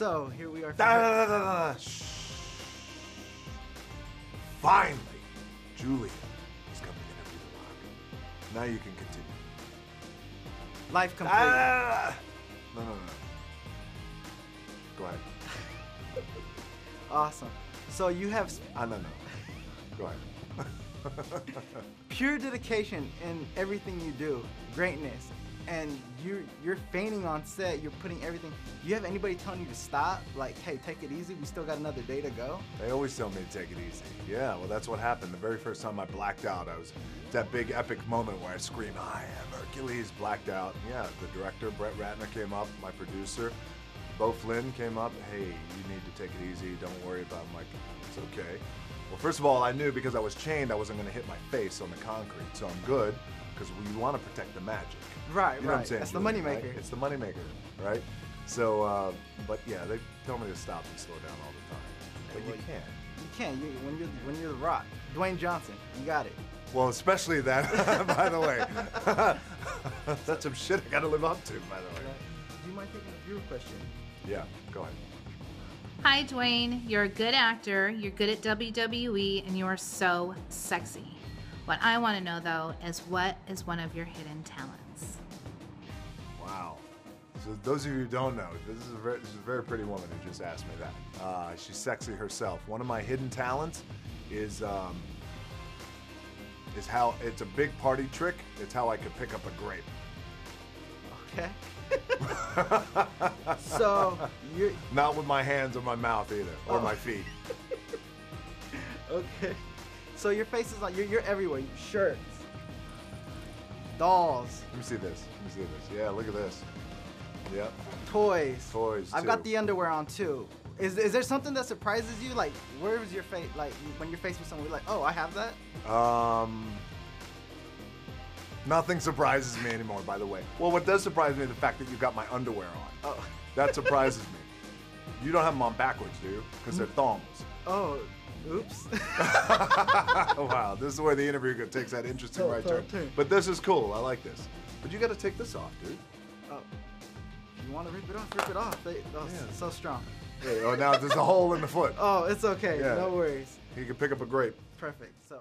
So here we are. Da, da, da, da, da. Shh. Finally, Julian is coming to interview the rock. Now you can continue. Life complete. Ah! No, no, no. Go ahead. Awesome. So you have Ah, no, no. Go ahead. pure dedication in everything you do, greatness, and you're you're feigning on set. You're putting everything. Do you have anybody telling you to stop? Like, hey, take it easy. We still got another day to go. They always tell me to take it easy. Yeah, well, that's what happened. The very first time I blacked out, I was that big epic moment where I scream, I am Hercules, blacked out. Yeah, the director, Brett Ratner, came up, my producer, Beau Flynn came up. Hey, you need to take it easy. Don't worry about it. I'm like, it's okay. Well, first of all, I knew because I was chained, I wasn't going to hit my face on the concrete, so I'm good because we want to protect the magic. Right, You know what I'm right. saying? That's the Julie, moneymaker. right? It's the moneymaker, right? So, uh, but yeah, they tell me to stop and slow down all the time. But you can't. You can't. You, when you're when you're the Rock, Dwayne Johnson, you got it. Well, especially that, by the way. That's some shit I gotta live up to, by the way. Do you mind taking a viewer question? Yeah, go ahead. Hi, Dwayne. You're a good actor, you're good at WWE, and you are so sexy. What I want to know, though, is what is one of your hidden talents? Wow. So those of you who don't know, this is a very, this is a very pretty woman who just asked me that. Uh, she's sexy herself. One of my hidden talents is um, is how it's a big party trick. It's how I could pick up a grape. Okay. so you're Not with my hands or my mouth either, or Oh. my feet. okay. So your face is like you're, you're everywhere. Shirts, dolls, Let me see this. Let me see this. Yeah, look at this. Yep. toys. Toys, I've got the underwear on too. Is, is there something that surprises you? Like, where was your face? Like, when you're faced with someone, you're like, oh, I have that? Um, nothing surprises me anymore, by the way. Well, what does surprise me is the fact that you got my underwear on. Oh, That surprises me. You don't have them on backwards, do you? Because they're thongs. Oh, oops. oh, wow. This is where the interview takes that interesting right turn. But this is cool. I like this. But you got to take this off, dude. oh. If you want to rip it off, rip it off. They, oh, Yeah. so strong. Hey, oh, now there's a hole in the foot. Oh, it's okay. Yeah. No worries. You can pick up a grape. Perfect. So.